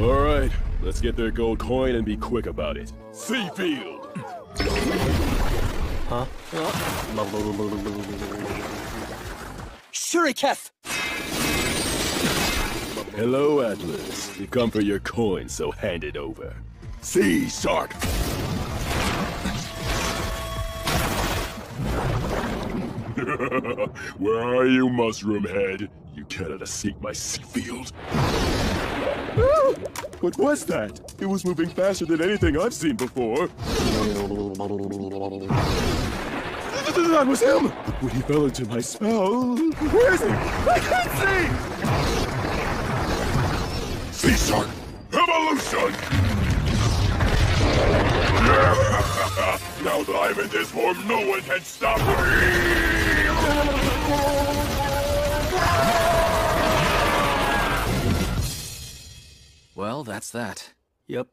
Alright, let's get their gold coin and be quick about it. Seafield! Huh? Shuriketh! Hello, Atlas. You come for your coin, so hand it over. Sea Shark! Where are you, Mushroom Head? You cannot seek my Seafield. What was that? It was moving faster than anything I've seen before. That was him! When he fell into my spell... Where is he? I can't see! Sea Shark! Evolution! now that I'm in this form, no one can stop me! Well, that's that. Yep.